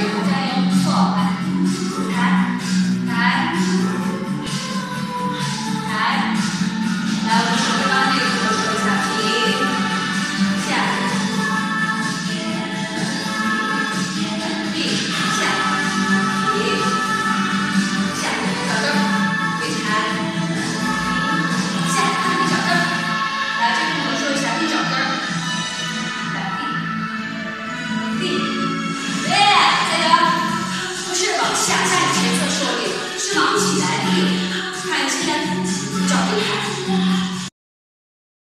是往起来立，看现在脚步抬。